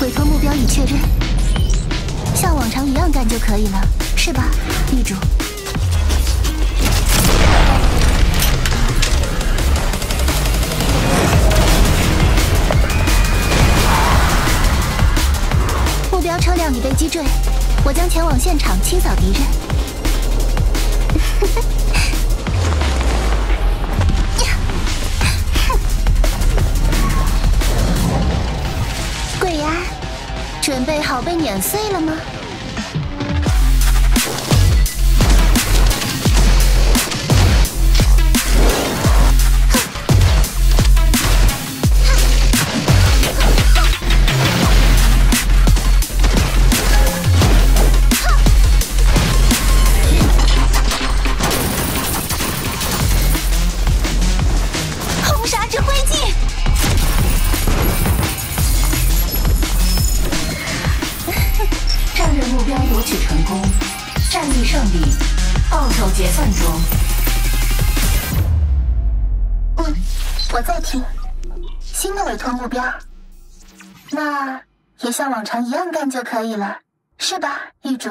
委托目标已确认，像往常一样干就可以了，是吧，狱主？目标车辆已被击坠，我将前往现场清扫敌人。鬼呀，准备好被碾碎了吗？取成功，战役胜利，报酬结算中。嗯，我在听。新的委托目标，那也像往常一样干就可以了，是吧，玉竹？